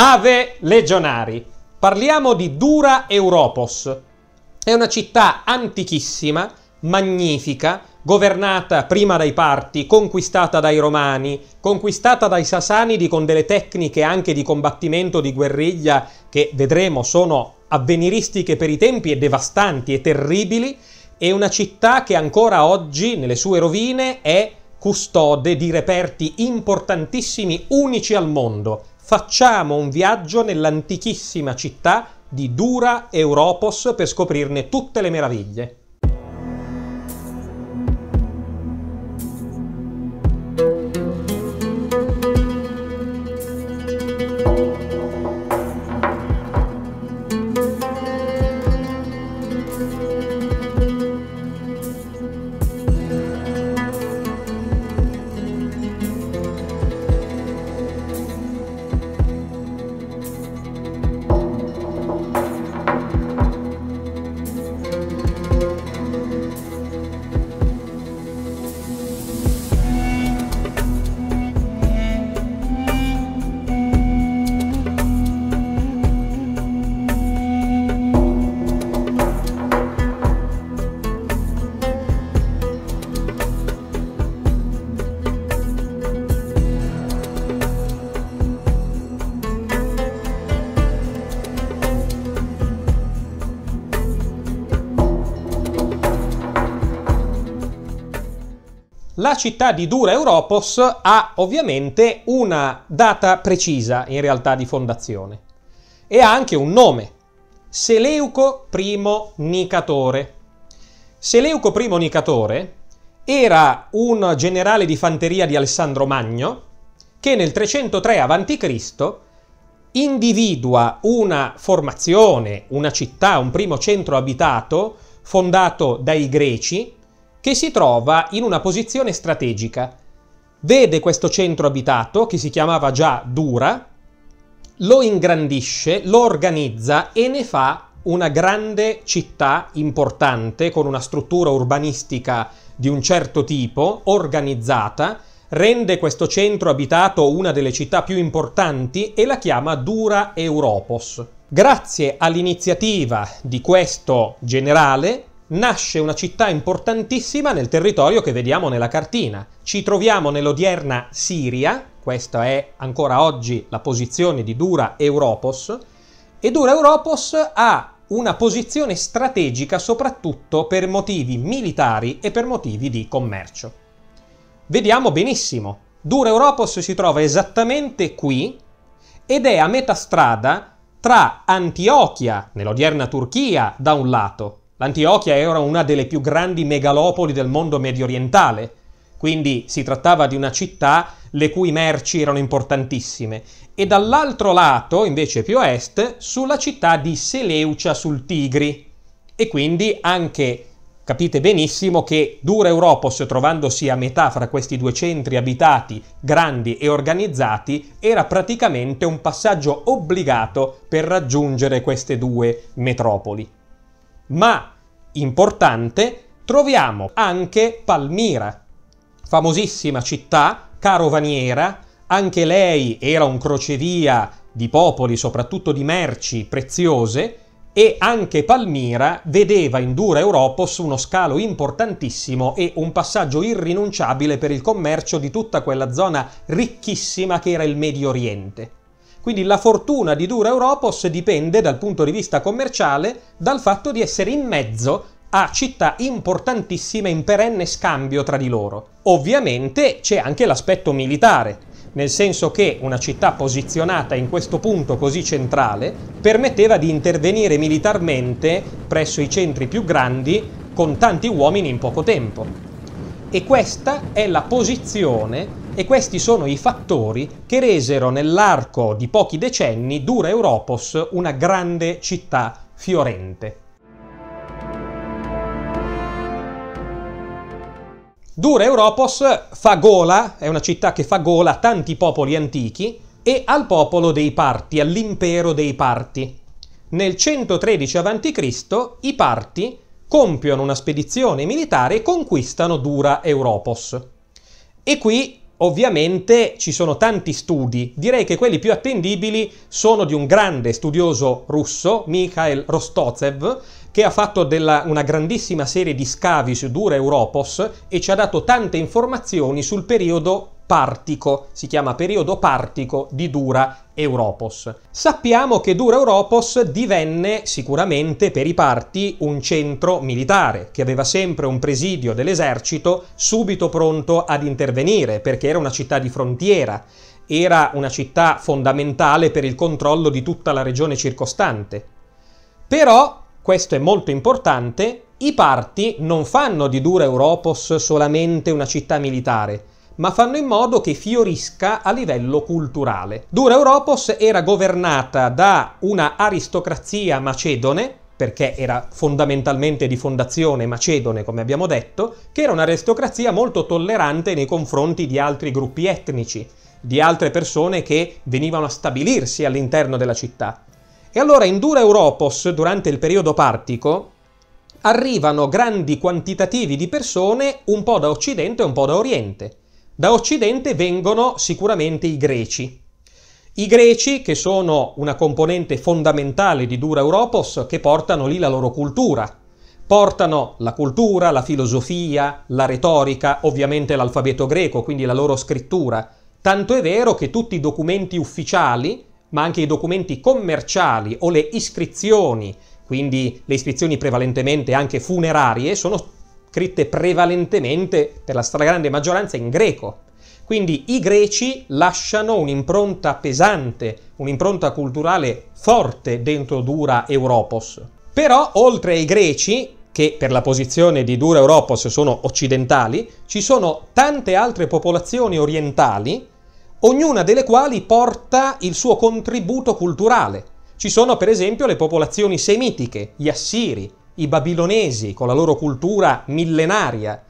Ave Legionari. Parliamo di Dura Europos. È una città antichissima, magnifica, governata prima dai Parti, conquistata dai Romani, conquistata dai Sasanidi con delle tecniche anche di combattimento di guerriglia che vedremo sono avveniristiche per i tempi e devastanti e terribili, è una città che ancora oggi nelle sue rovine è custode di reperti importantissimi unici al mondo. Facciamo un viaggio nell'antichissima città di Dura Europos per scoprirne tutte le meraviglie. La città di Dura Europos ha ovviamente una data precisa in realtà di fondazione e ha anche un nome, Seleuco I Nicatore. Seleuco I Nicatore era un generale di fanteria di Alessandro Magno che nel 303 a.C. individua una formazione, una città, un primo centro abitato fondato dai greci che si trova in una posizione strategica. Vede questo centro abitato, che si chiamava già Dura, lo ingrandisce, lo organizza e ne fa una grande città importante con una struttura urbanistica di un certo tipo, organizzata, rende questo centro abitato una delle città più importanti e la chiama Dura Europos. Grazie all'iniziativa di questo generale, nasce una città importantissima nel territorio che vediamo nella cartina. Ci troviamo nell'odierna Siria, questa è ancora oggi la posizione di Dura Europos, e Dura Europos ha una posizione strategica soprattutto per motivi militari e per motivi di commercio. Vediamo benissimo, Dura Europos si trova esattamente qui ed è a metà strada tra Antiochia, nell'odierna Turchia, da un lato, L'Antiochia era una delle più grandi megalopoli del mondo medio orientale, quindi si trattava di una città le cui merci erano importantissime, e dall'altro lato, invece più a est, sulla città di Seleucia sul Tigri. E quindi anche capite benissimo che Dura Europos, trovandosi a metà fra questi due centri abitati grandi e organizzati, era praticamente un passaggio obbligato per raggiungere queste due metropoli. Ma, importante, troviamo anche Palmira, famosissima città carovaniera, anche lei era un crocevia di popoli, soprattutto di merci preziose, e anche Palmira vedeva in Dura Europos uno scalo importantissimo e un passaggio irrinunciabile per il commercio di tutta quella zona ricchissima che era il Medio Oriente. Quindi la fortuna di Dura Europos dipende dal punto di vista commerciale dal fatto di essere in mezzo a città importantissime in perenne scambio tra di loro. Ovviamente c'è anche l'aspetto militare, nel senso che una città posizionata in questo punto così centrale permetteva di intervenire militarmente presso i centri più grandi con tanti uomini in poco tempo. E questa è la posizione e questi sono i fattori che resero nell'arco di pochi decenni Dura Europos una grande città fiorente. Dura Europos fa gola, è una città che fa gola a tanti popoli antichi e al popolo dei Parti, all'impero dei Parti. Nel 113 a.C. i Parti compiono una spedizione militare e conquistano Dura Europos. E qui ovviamente ci sono tanti studi, direi che quelli più attendibili sono di un grande studioso russo, Mikhail Rostozev, che ha fatto della, una grandissima serie di scavi su Dura Europos e ci ha dato tante informazioni sul periodo partico, si chiama periodo partico di Dura Europos. Sappiamo che Dura Europos divenne sicuramente per i parti un centro militare, che aveva sempre un presidio dell'esercito subito pronto ad intervenire, perché era una città di frontiera, era una città fondamentale per il controllo di tutta la regione circostante. Però, questo è molto importante, i parti non fanno di Dura Europos solamente una città militare, ma fanno in modo che fiorisca a livello culturale. Dura Europos era governata da una aristocrazia macedone, perché era fondamentalmente di fondazione macedone, come abbiamo detto, che era un'aristocrazia molto tollerante nei confronti di altri gruppi etnici, di altre persone che venivano a stabilirsi all'interno della città. E allora in Dura Europos, durante il periodo partico, arrivano grandi quantitativi di persone un po' da Occidente e un po' da Oriente. Da Occidente vengono sicuramente i greci. I greci, che sono una componente fondamentale di Dura Europos, che portano lì la loro cultura. Portano la cultura, la filosofia, la retorica, ovviamente l'alfabeto greco, quindi la loro scrittura. Tanto è vero che tutti i documenti ufficiali, ma anche i documenti commerciali o le iscrizioni, quindi le iscrizioni prevalentemente anche funerarie, sono scritte prevalentemente per la stragrande maggioranza in greco. Quindi i greci lasciano un'impronta pesante, un'impronta culturale forte dentro Dura Europos. Però oltre ai greci, che per la posizione di Dura Europos sono occidentali, ci sono tante altre popolazioni orientali, ognuna delle quali porta il suo contributo culturale. Ci sono per esempio le popolazioni semitiche, gli assiri, i babilonesi con la loro cultura millenaria.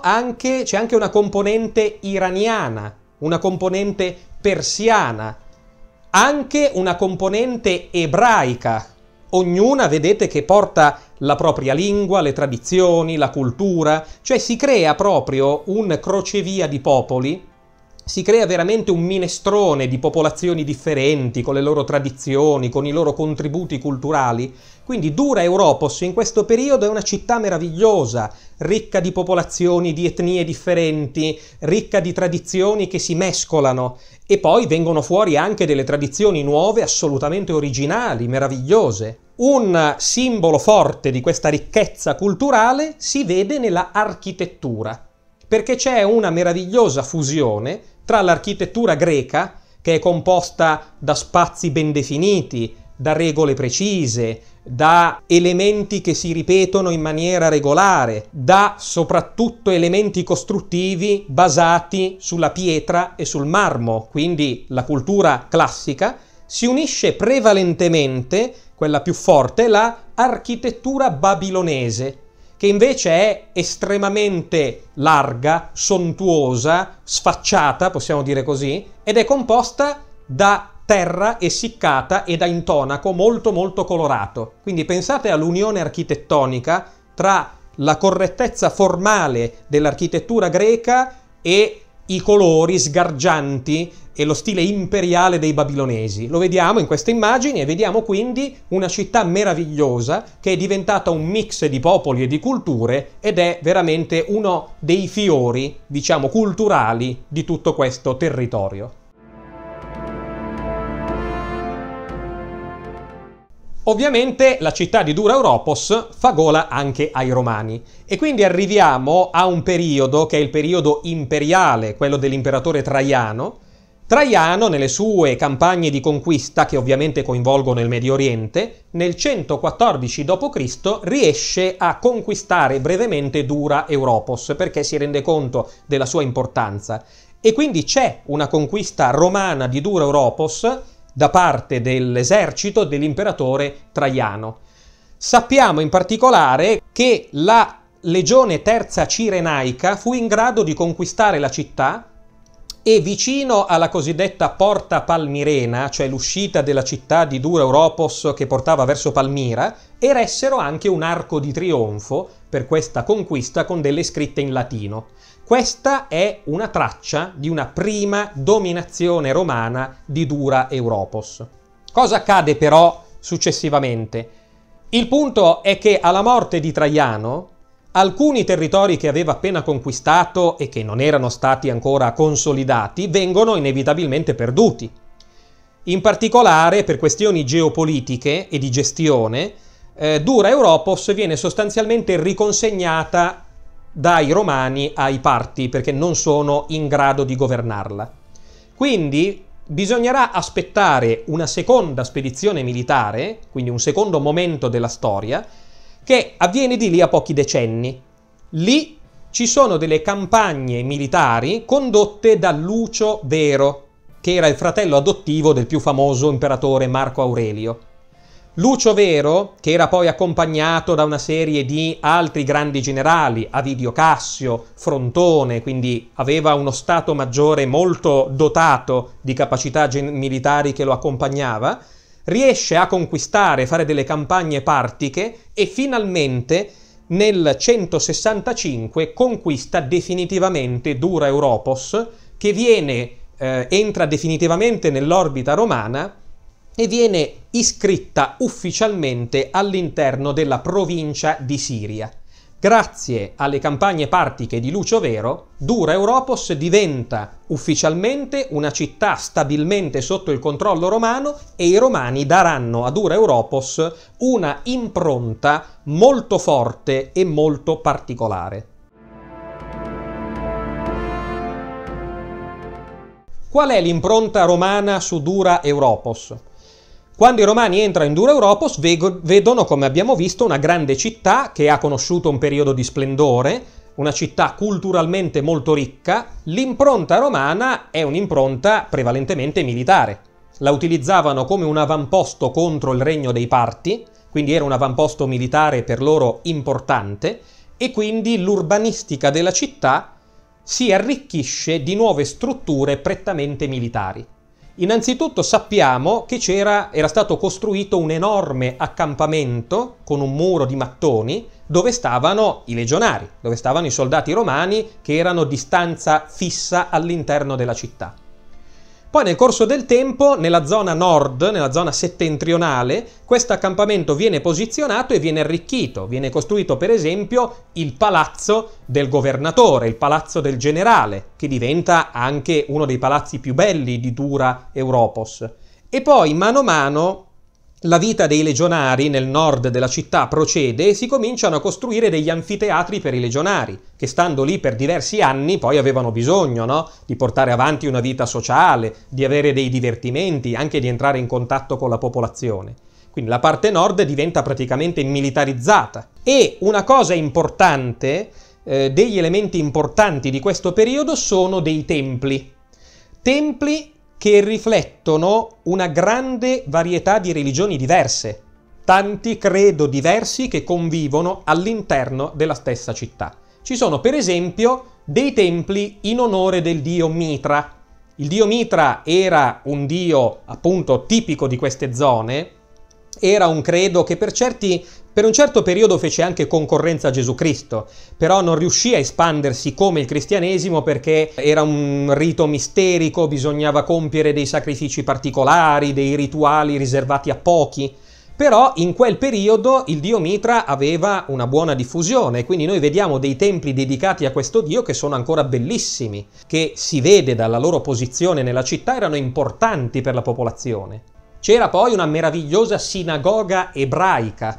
Anche, c'è anche una componente iraniana, una componente persiana, anche una componente ebraica. Ognuna vedete che porta la propria lingua, le tradizioni, la cultura, cioè si crea proprio un crocevia di popoli si crea veramente un minestrone di popolazioni differenti, con le loro tradizioni, con i loro contributi culturali. Quindi Dura Europos in questo periodo è una città meravigliosa, ricca di popolazioni, di etnie differenti, ricca di tradizioni che si mescolano e poi vengono fuori anche delle tradizioni nuove assolutamente originali, meravigliose. Un simbolo forte di questa ricchezza culturale si vede nella architettura, perché c'è una meravigliosa fusione tra l'architettura greca, che è composta da spazi ben definiti, da regole precise, da elementi che si ripetono in maniera regolare, da soprattutto elementi costruttivi basati sulla pietra e sul marmo, quindi la cultura classica, si unisce prevalentemente, quella più forte, la architettura babilonese, che invece è estremamente larga, sontuosa, sfacciata, possiamo dire così, ed è composta da terra essiccata e da intonaco molto molto colorato. Quindi pensate all'unione architettonica tra la correttezza formale dell'architettura greca e i colori sgargianti e lo stile imperiale dei babilonesi. Lo vediamo in queste immagini e vediamo quindi una città meravigliosa che è diventata un mix di popoli e di culture ed è veramente uno dei fiori, diciamo, culturali di tutto questo territorio. Ovviamente la città di Dura Europos fa gola anche ai romani e quindi arriviamo a un periodo che è il periodo imperiale, quello dell'imperatore Traiano, Traiano, nelle sue campagne di conquista, che ovviamente coinvolgono il Medio Oriente, nel 114 d.C. riesce a conquistare brevemente Dura Europos perché si rende conto della sua importanza. E quindi c'è una conquista romana di Dura Europos da parte dell'esercito dell'imperatore Traiano. Sappiamo in particolare che la legione terza cirenaica fu in grado di conquistare la città e vicino alla cosiddetta Porta Palmirena, cioè l'uscita della città di Dura Europos che portava verso Palmira, eressero anche un arco di trionfo per questa conquista con delle scritte in latino. Questa è una traccia di una prima dominazione romana di Dura Europos. Cosa accade però successivamente? Il punto è che alla morte di Traiano, alcuni territori che aveva appena conquistato e che non erano stati ancora consolidati vengono inevitabilmente perduti. In particolare, per questioni geopolitiche e di gestione, eh, Dura Europos viene sostanzialmente riconsegnata dai romani ai parti perché non sono in grado di governarla. Quindi bisognerà aspettare una seconda spedizione militare, quindi un secondo momento della storia, che avviene di lì a pochi decenni. Lì ci sono delle campagne militari condotte da Lucio Vero, che era il fratello adottivo del più famoso imperatore Marco Aurelio. Lucio Vero, che era poi accompagnato da una serie di altri grandi generali, Avidio Cassio, Frontone, quindi aveva uno stato maggiore molto dotato di capacità gen- militari che lo accompagnava, riesce a conquistare, fare delle campagne partiche e finalmente nel 165 conquista definitivamente Dura Europos, che viene, eh, entra definitivamente nell'orbita romana e viene iscritta ufficialmente all'interno della provincia di Siria. Grazie alle campagne partiche di Lucio Vero, Dura Europos diventa ufficialmente una città stabilmente sotto il controllo romano e i romani daranno a Dura Europos una impronta molto forte e molto particolare. Qual è l'impronta romana su Dura Europos? Quando i romani entrano in Dura Europos vedono, come abbiamo visto, una grande città che ha conosciuto un periodo di splendore, una città culturalmente molto ricca. L'impronta romana è un'impronta prevalentemente militare. La utilizzavano come un avamposto contro il regno dei Parti, quindi era un avamposto militare per loro importante, e quindi l'urbanistica della città si arricchisce di nuove strutture prettamente militari. Innanzitutto sappiamo che era stato costruito un enorme accampamento con un muro di mattoni dove stavano i legionari, dove stavano i soldati romani che erano di stanza fissa all'interno della città. Poi nel corso del tempo, nella zona nord, nella zona settentrionale, questo accampamento viene posizionato e viene arricchito. Viene costruito per esempio il palazzo del governatore, il palazzo del generale, che diventa anche uno dei palazzi più belli di Dura Europos. E poi mano a mano la vita dei legionari nel nord della città procede e si cominciano a costruire degli anfiteatri per i legionari, che stando lì per diversi anni poi avevano bisogno no? di portare avanti una vita sociale, di avere dei divertimenti, anche di entrare in contatto con la popolazione. Quindi la parte nord diventa praticamente militarizzata. E una cosa importante, eh, degli elementi importanti di questo periodo sono dei templi. Templi che riflettono una grande varietà di religioni diverse, tanti credo diversi che convivono all'interno della stessa città. Ci sono per esempio dei templi in onore del dio Mitra. Il dio Mitra era un dio appunto tipico di queste zone, era un credo che per certi per un certo periodo fece anche concorrenza a Gesù Cristo, però non riuscì a espandersi come il cristianesimo perché era un rito misterico, bisognava compiere dei sacrifici particolari, dei rituali riservati a pochi. Però in quel periodo il dio Mitra aveva una buona diffusione, quindi noi vediamo dei templi dedicati a questo dio che sono ancora bellissimi, che si vede dalla loro posizione nella città erano importanti per la popolazione. C'era poi una meravigliosa sinagoga ebraica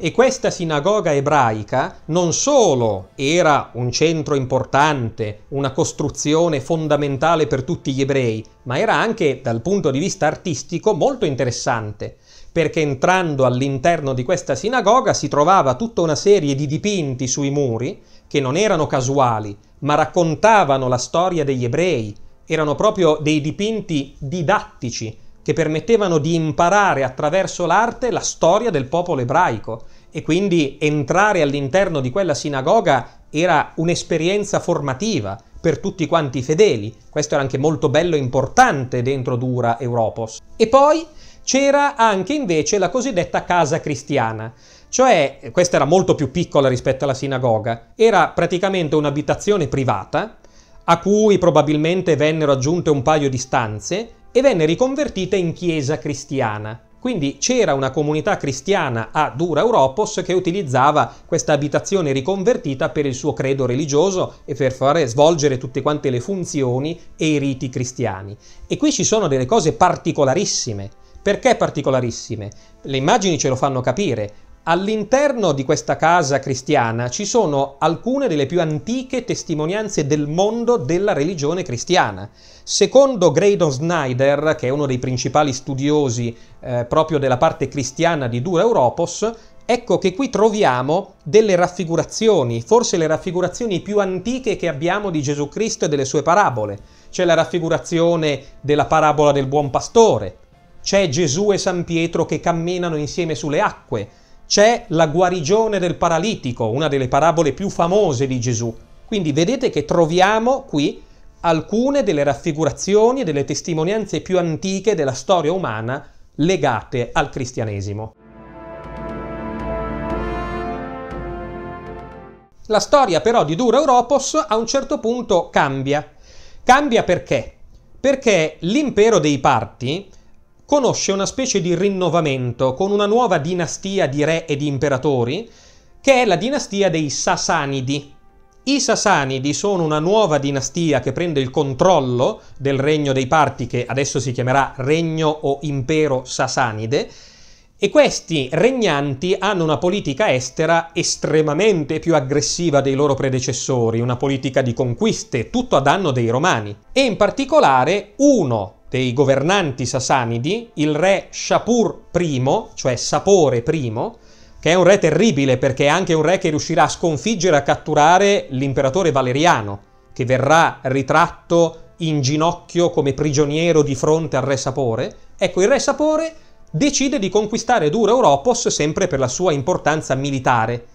e questa sinagoga ebraica non solo era un centro importante, una costruzione fondamentale per tutti gli ebrei, ma era anche dal punto di vista artistico molto interessante, perché entrando all'interno di questa sinagoga si trovava tutta una serie di dipinti sui muri che non erano casuali, ma raccontavano la storia degli ebrei, erano proprio dei dipinti didattici che permettevano di imparare attraverso l'arte la storia del popolo ebraico e quindi entrare all'interno di quella sinagoga era un'esperienza formativa per tutti quanti i fedeli. Questo era anche molto bello e importante dentro Dura Europos. E poi c'era anche invece la cosiddetta casa cristiana. Cioè, questa era molto più piccola rispetto alla sinagoga, era praticamente un'abitazione privata a cui probabilmente vennero aggiunte un paio di stanze e venne riconvertita in chiesa cristiana. Quindi c'era una comunità cristiana a Dura Europos che utilizzava questa abitazione riconvertita per il suo credo religioso e per fare svolgere tutte quante le funzioni e i riti cristiani. E qui ci sono delle cose particolarissime. Perché particolarissime? Le immagini ce lo fanno capire. All'interno di questa casa cristiana ci sono alcune delle più antiche testimonianze del mondo della religione cristiana. Secondo Graydon Snyder, che è uno dei principali studiosi eh, proprio della parte cristiana di Dura Europos, ecco che qui troviamo delle raffigurazioni, forse le raffigurazioni più antiche che abbiamo di Gesù Cristo e delle sue parabole. C'è la raffigurazione della parabola del buon pastore, c'è Gesù e San Pietro che camminano insieme sulle acque, c'è la guarigione del paralitico, una delle parabole più famose di Gesù. Quindi vedete che troviamo qui alcune delle raffigurazioni e delle testimonianze più antiche della storia umana legate al cristianesimo. La storia però di Dura Europos a un certo punto cambia. Cambia perché? Perché l'impero dei Parti conosce una specie di rinnovamento con una nuova dinastia di re e di imperatori, che è la dinastia dei Sasanidi. I Sasanidi sono una nuova dinastia che prende il controllo del regno dei Parti, che adesso si chiamerà Regno o Impero Sasanide, e questi regnanti hanno una politica estera estremamente più aggressiva dei loro predecessori, una politica di conquiste, tutto a danno dei romani. E in particolare uno dei governanti sasanidi, il re Shapur I, cioè Sapore I, che è un re terribile perché è anche un re che riuscirà a sconfiggere e a catturare l'imperatore Valeriano, che verrà ritratto in ginocchio come prigioniero di fronte al re Sapore. Ecco, il re Sapore decide di conquistare Dura Europos sempre per la sua importanza militare.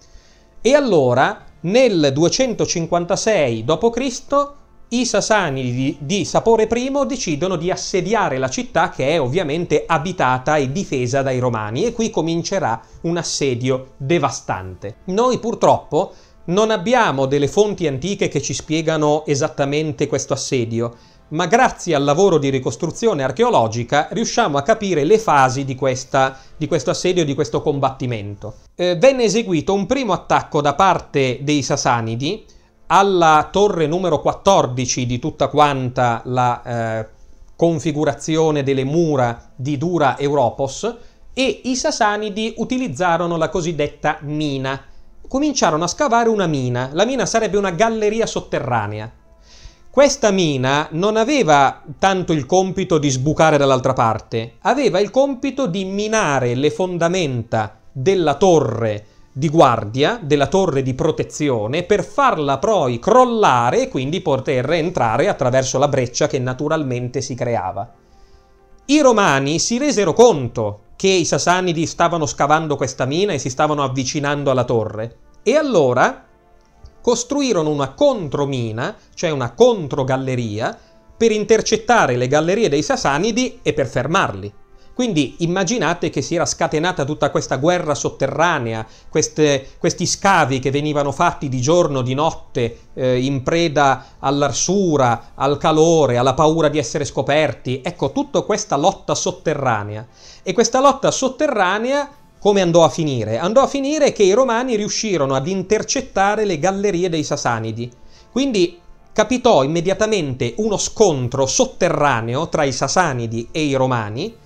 E allora, nel 256 d.C., i Sasanidi di, di Sapore I decidono di assediare la città che è ovviamente abitata e difesa dai Romani e qui comincerà un assedio devastante. Noi purtroppo non abbiamo delle fonti antiche che ci spiegano esattamente questo assedio, ma grazie al lavoro di ricostruzione archeologica riusciamo a capire le fasi di, questa, di questo assedio, di questo combattimento. Eh, venne eseguito un primo attacco da parte dei Sasanidi, alla torre numero 14 di tutta quanta la eh, configurazione delle mura di Dura Europos e i Sasanidi utilizzarono la cosiddetta mina. Cominciarono a scavare una mina. La mina sarebbe una galleria sotterranea. Questa mina non aveva tanto il compito di sbucare dall'altra parte, aveva il compito di minare le fondamenta della torre di guardia della torre di protezione per farla poi crollare e quindi poter entrare attraverso la breccia che naturalmente si creava. I romani si resero conto che i sasanidi stavano scavando questa mina e si stavano avvicinando alla torre e allora costruirono una contromina, cioè una controgalleria, per intercettare le gallerie dei sasanidi e per fermarli. Quindi immaginate che si era scatenata tutta questa guerra sotterranea, queste, questi scavi che venivano fatti di giorno, di notte, eh, in preda all'arsura, al calore, alla paura di essere scoperti. Ecco, tutta questa lotta sotterranea. E questa lotta sotterranea come andò a finire? Andò a finire che i romani riuscirono ad intercettare le gallerie dei Sasanidi. Quindi capitò immediatamente uno scontro sotterraneo tra i Sasanidi e i romani,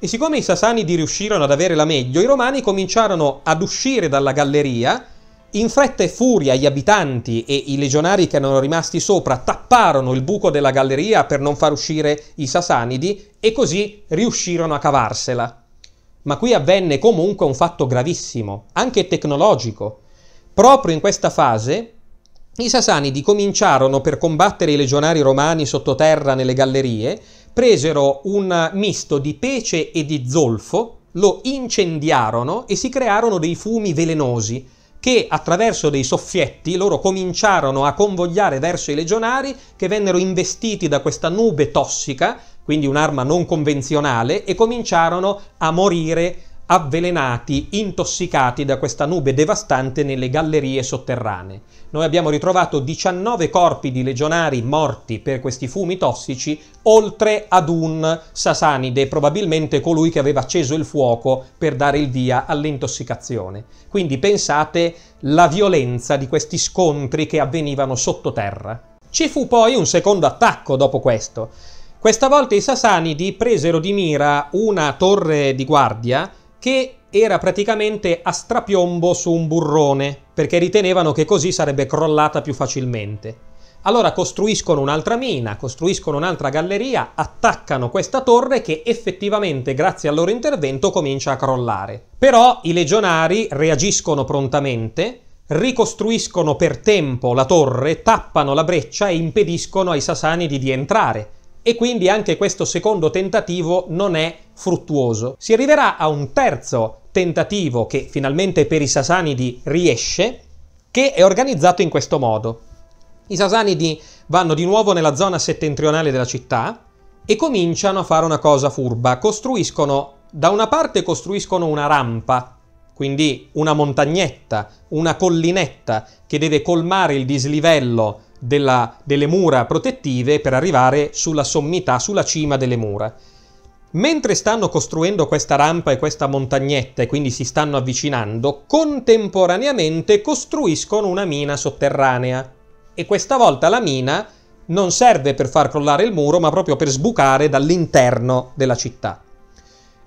e siccome i Sasanidi riuscirono ad avere la meglio, i Romani cominciarono ad uscire dalla galleria. In fretta e furia gli abitanti e i legionari che erano rimasti sopra tapparono il buco della galleria per non far uscire i Sasanidi e così riuscirono a cavarsela. Ma qui avvenne comunque un fatto gravissimo, anche tecnologico. Proprio in questa fase i Sasanidi cominciarono per combattere i legionari romani sottoterra nelle gallerie presero un misto di pece e di zolfo, lo incendiarono e si crearono dei fumi velenosi che attraverso dei soffietti loro cominciarono a convogliare verso i legionari che vennero investiti da questa nube tossica quindi un'arma non convenzionale, e cominciarono a morire avvelenati, intossicati da questa nube devastante nelle gallerie sotterranee. Noi abbiamo ritrovato 19 corpi di legionari morti per questi fumi tossici, oltre ad un Sasanide, probabilmente colui che aveva acceso il fuoco per dare il via all'intossicazione. Quindi pensate la violenza di questi scontri che avvenivano sottoterra. Ci fu poi un secondo attacco dopo questo. Questa volta i Sasanidi presero di mira una torre di guardia che era praticamente a strapiombo su un burrone, perché ritenevano che così sarebbe crollata più facilmente. Allora costruiscono un'altra mina, costruiscono un'altra galleria, attaccano questa torre che effettivamente grazie al loro intervento comincia a crollare. Però i legionari reagiscono prontamente, ricostruiscono per tempo la torre, tappano la breccia e impediscono ai Sasanidi di entrare e quindi anche questo secondo tentativo non è fruttuoso. Si arriverà a un terzo tentativo che finalmente per i Sasanidi riesce, che è organizzato in questo modo. I Sasanidi vanno di nuovo nella zona settentrionale della città e cominciano a fare una cosa furba. Costruiscono, da una parte costruiscono una rampa, quindi una montagnetta, una collinetta che deve colmare il dislivello della, delle mura protettive per arrivare sulla sommità, sulla cima delle mura. Mentre stanno costruendo questa rampa e questa montagnetta e quindi si stanno avvicinando, contemporaneamente costruiscono una mina sotterranea. E questa volta la mina non serve per far crollare il muro, ma proprio per sbucare dall'interno della città.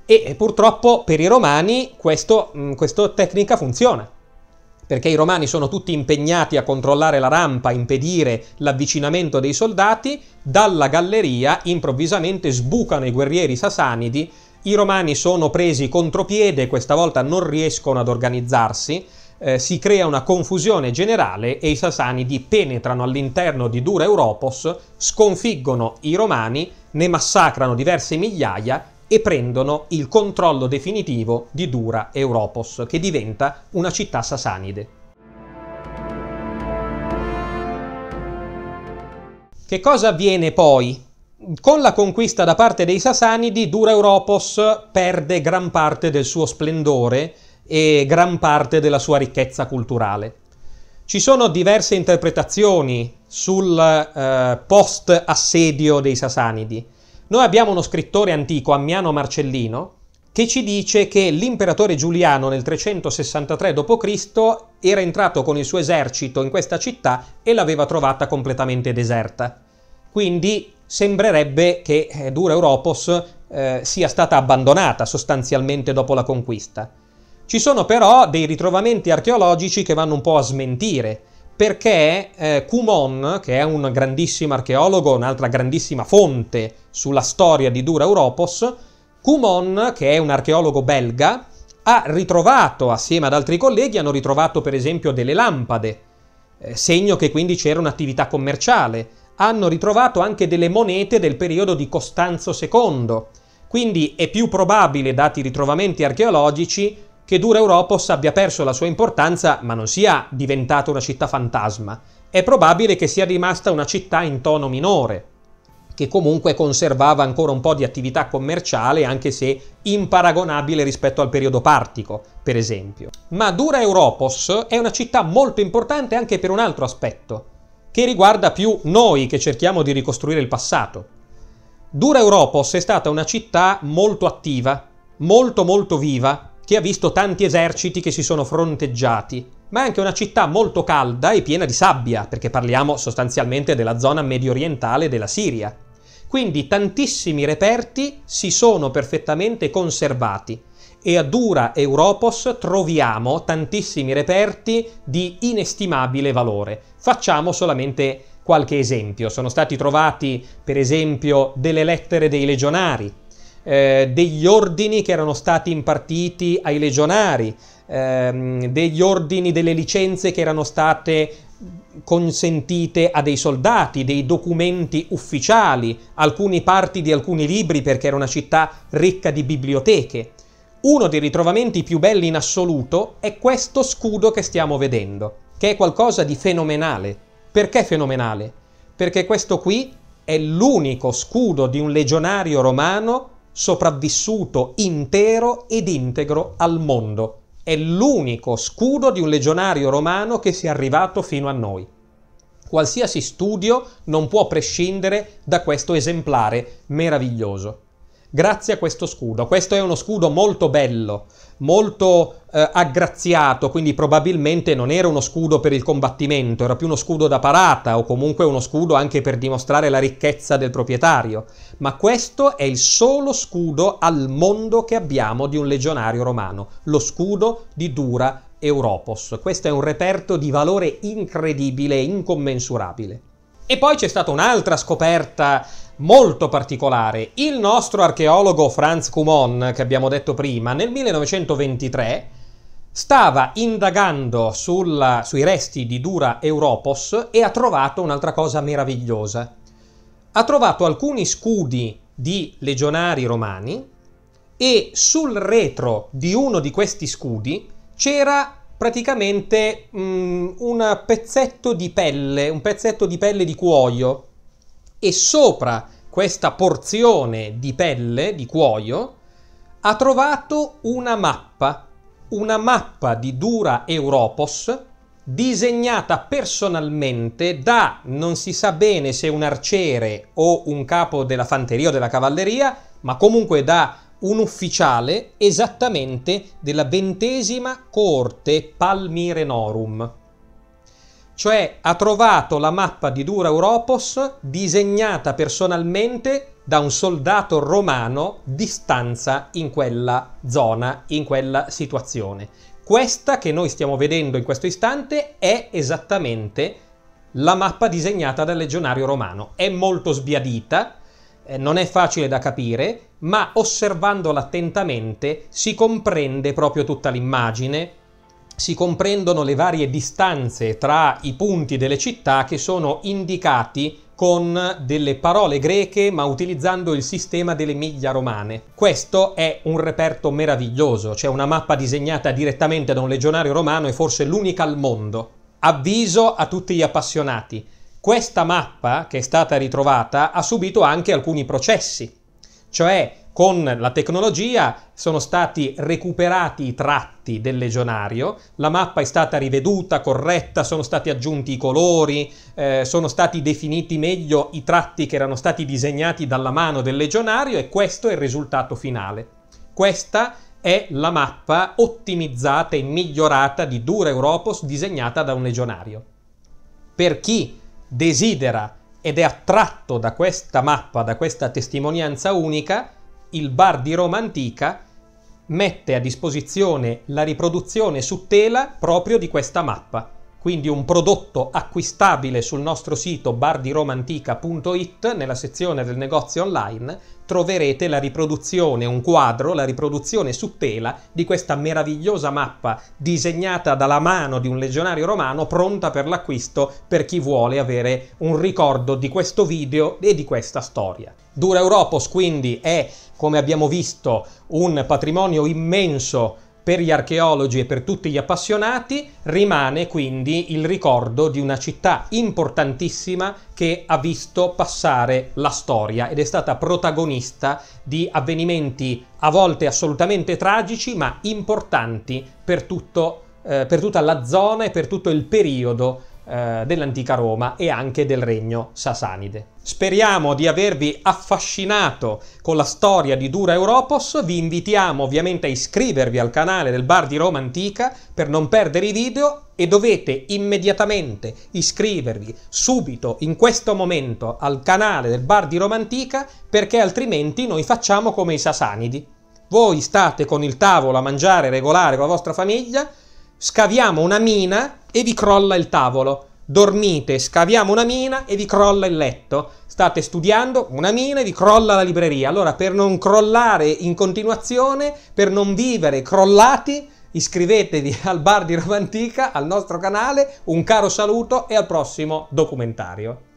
E purtroppo per i romani questa tecnica funziona perché i romani sono tutti impegnati a controllare la rampa, impedire l'avvicinamento dei soldati, dalla galleria improvvisamente sbucano i guerrieri sasanidi, i romani sono presi contropiede, questa volta non riescono ad organizzarsi, eh, si crea una confusione generale e i sasanidi penetrano all'interno di Dura Europos, sconfiggono i romani, ne massacrano diverse migliaia e prendono il controllo definitivo di Dura Europos, che diventa una città sasanide. Che cosa avviene poi? Con la conquista da parte dei Sasanidi, Dura Europos perde gran parte del suo splendore e gran parte della sua ricchezza culturale. Ci sono diverse interpretazioni sul eh, post-assedio dei Sasanidi. Noi abbiamo uno scrittore antico, Ammiano Marcellino, che ci dice che l'imperatore Giuliano nel 363 d.C. era entrato con il suo esercito in questa città e l'aveva trovata completamente deserta. Quindi sembrerebbe che eh, Dura Europos eh, sia stata abbandonata sostanzialmente dopo la conquista. Ci sono però dei ritrovamenti archeologici che vanno un po' a smentire perché eh, Cumon, che è un grandissimo archeologo, un'altra grandissima fonte sulla storia di Dura Europos, Cumon, che è un archeologo belga, ha ritrovato, assieme ad altri colleghi, hanno ritrovato per esempio delle lampade, eh, segno che quindi c'era un'attività commerciale. Hanno ritrovato anche delle monete del periodo di Costanzo II. Quindi è più probabile, dati i ritrovamenti archeologici, che Dura Europos abbia perso la sua importanza ma non sia diventata una città fantasma. È probabile che sia rimasta una città in tono minore, che comunque conservava ancora un po' di attività commerciale, anche se imparagonabile rispetto al periodo partico, per esempio. Ma Dura Europos è una città molto importante anche per un altro aspetto, che riguarda più noi che cerchiamo di ricostruire il passato. Dura Europos è stata una città molto attiva, molto molto viva, che ha visto tanti eserciti che si sono fronteggiati, ma è anche una città molto calda e piena di sabbia, perché parliamo sostanzialmente della zona medio orientale della Siria. Quindi tantissimi reperti si sono perfettamente conservati e a Dura Europos troviamo tantissimi reperti di inestimabile valore. Facciamo solamente qualche esempio. Sono stati trovati, per esempio, delle lettere dei legionari, eh, degli ordini che erano stati impartiti ai legionari, ehm, degli ordini delle licenze che erano state consentite a dei soldati, dei documenti ufficiali, alcuni parti di alcuni libri perché era una città ricca di biblioteche. Uno dei ritrovamenti più belli in assoluto è questo scudo che stiamo vedendo, che è qualcosa di fenomenale. Perché fenomenale? Perché questo qui è l'unico scudo di un legionario romano sopravvissuto intero ed integro al mondo. È l'unico scudo di un legionario romano che sia arrivato fino a noi. Qualsiasi studio non può prescindere da questo esemplare meraviglioso grazie a questo scudo. Questo è uno scudo molto bello, molto eh, aggraziato, quindi probabilmente non era uno scudo per il combattimento, era più uno scudo da parata o comunque uno scudo anche per dimostrare la ricchezza del proprietario. Ma questo è il solo scudo al mondo che abbiamo di un legionario romano, lo scudo di Dura Europos. Questo è un reperto di valore incredibile e incommensurabile. E poi c'è stata un'altra scoperta molto particolare. Il nostro archeologo Franz Kumon, che abbiamo detto prima, nel 1923 stava indagando sulla, sui resti di Dura Europos e ha trovato un'altra cosa meravigliosa. Ha trovato alcuni scudi di legionari romani e sul retro di uno di questi scudi c'era praticamente um, un pezzetto di pelle, un pezzetto di pelle di cuoio e sopra questa porzione di pelle, di cuoio, ha trovato una mappa, una mappa di Dura Europos disegnata personalmente da non si sa bene se un arciere o un capo della fanteria o della cavalleria, ma comunque da un ufficiale esattamente della ventesima corte Palmirenorum. Cioè ha trovato la mappa di Dura Europos disegnata personalmente da un soldato romano di stanza in quella zona, in quella situazione. Questa che noi stiamo vedendo in questo istante è esattamente la mappa disegnata dal legionario romano. È molto sbiadita, eh, non è facile da capire, ma osservandola attentamente si comprende proprio tutta l'immagine, si comprendono le varie distanze tra i punti delle città che sono indicati con delle parole greche ma utilizzando il sistema delle miglia romane. Questo è un reperto meraviglioso, c'è una mappa disegnata direttamente da un legionario romano e forse l'unica al mondo. Avviso a tutti gli appassionati, questa mappa che è stata ritrovata ha subito anche alcuni processi, cioè con la tecnologia sono stati recuperati i tratti del legionario, la mappa è stata riveduta, corretta, sono stati aggiunti i colori, eh, sono stati definiti meglio i tratti che erano stati disegnati dalla mano del legionario e questo è il risultato finale. Questa è la mappa ottimizzata e migliorata di Dura Europos disegnata da un legionario. Per chi desidera ed è attratto da questa mappa, da questa testimonianza unica, il bar di Roma antica mette a disposizione la riproduzione su tela proprio di questa mappa quindi un prodotto acquistabile sul nostro sito bardiromantica.it nella sezione del negozio online troverete la riproduzione, un quadro, la riproduzione su tela di questa meravigliosa mappa disegnata dalla mano di un legionario romano pronta per l'acquisto per chi vuole avere un ricordo di questo video e di questa storia. Dura Europos quindi è, come abbiamo visto, un patrimonio immenso per gli archeologi e per tutti gli appassionati rimane quindi il ricordo di una città importantissima che ha visto passare la storia ed è stata protagonista di avvenimenti a volte assolutamente tragici ma importanti per, tutto, eh, per tutta la zona e per tutto il periodo eh, dell'antica Roma e anche del regno sasanide. Speriamo di avervi affascinato con la storia di Dura Europos, vi invitiamo ovviamente a iscrivervi al canale del Bar di Roma Antica per non perdere i video e dovete immediatamente iscrivervi subito in questo momento al canale del Bar di Roma Antica perché altrimenti noi facciamo come i sasanidi. Voi state con il tavolo a mangiare regolare con la vostra famiglia, scaviamo una mina e vi crolla il tavolo. Dormite, scaviamo una mina e vi crolla il letto. State studiando una mina e vi crolla la libreria. Allora, per non crollare in continuazione, per non vivere crollati, iscrivetevi al Bar di Romantica, al nostro canale. Un caro saluto e al prossimo documentario.